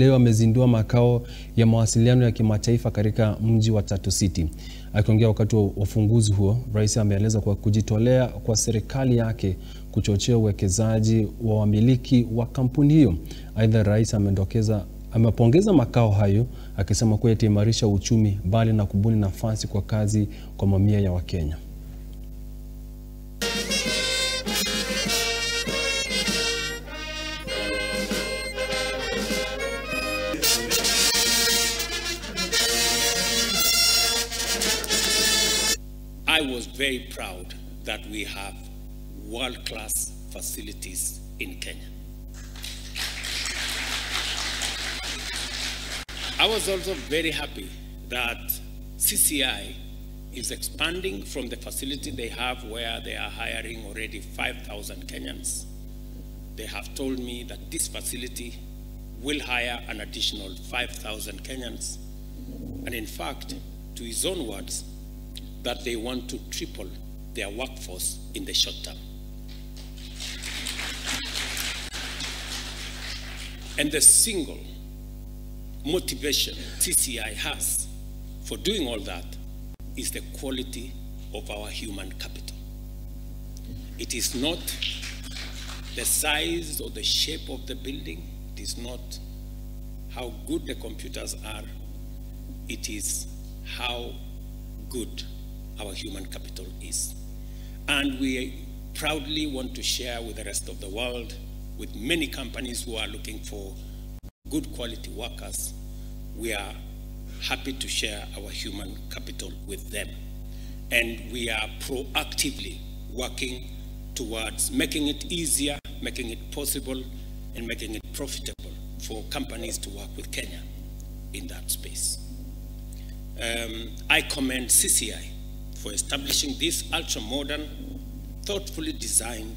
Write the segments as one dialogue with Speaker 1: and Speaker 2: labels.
Speaker 1: leo amezindua makao ya mawasiliano ya kimataifa katika mji wa Tatu City. Akiongea wakati wa ufunguzi huo, rais ameeleza kwa kujitolea kwa serikali yake kuchochea uwekezaji wa wamiliki wa kampuni hiyo. Aidha, rais amedokeza amepongeza makao hayo akisema kuwa yataimarisha uchumi bali na kubuni nafasi kwa kazi kwa mamia ya Wakenya.
Speaker 2: I was very proud that we have world-class facilities in Kenya. I was also very happy that CCI is expanding from the facility they have where they are hiring already 5,000 Kenyans. They have told me that this facility will hire an additional 5,000 Kenyans. And in fact, to his own words, that they want to triple their workforce in the short term. And the single motivation CCI has for doing all that is the quality of our human capital. It is not the size or the shape of the building, it is not how good the computers are, it is how good our human capital is. And we proudly want to share with the rest of the world, with many companies who are looking for good quality workers, we are happy to share our human capital with them. And we are proactively working towards making it easier, making it possible, and making it profitable for companies to work with Kenya in that space. Um, I commend CCI for establishing this ultra-modern, thoughtfully designed,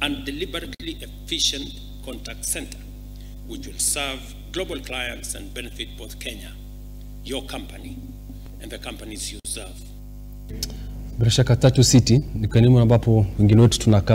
Speaker 2: and deliberately efficient contact center, which will serve global clients and benefit both Kenya, your company, and the companies you serve.
Speaker 1: Bila shaka Tatu City ni kanimu ambapo wengine wetu tunakaa